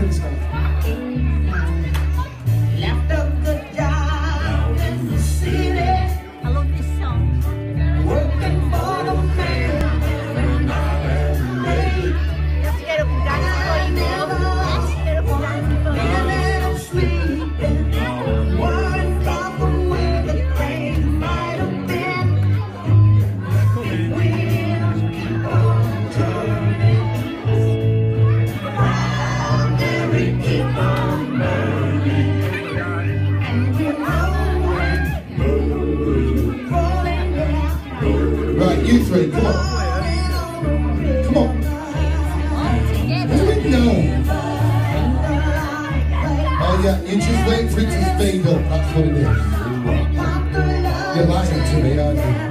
Francisco. youth ready. Come on. Come on. Oh yeah, inches late, Prince's bagel. That's what it is. You're lying to me, aren't you?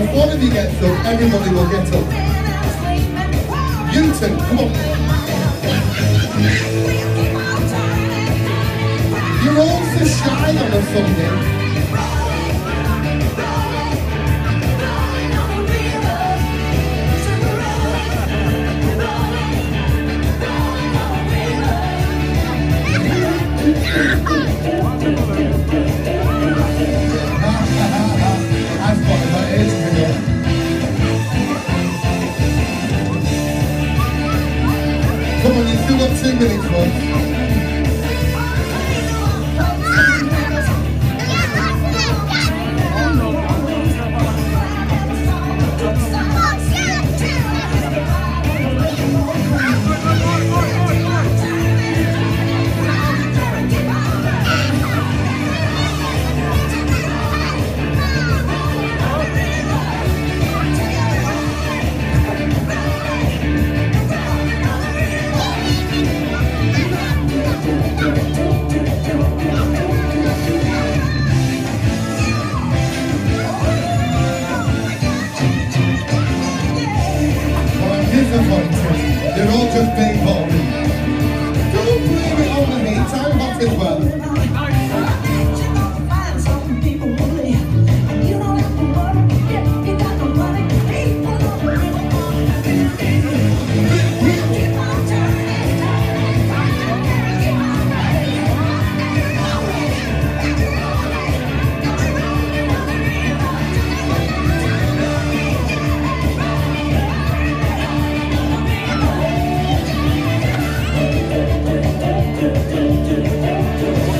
If all of you get some, everybody will get up. You two, come on. You're all so shy on a Sunday. sing do, do, do.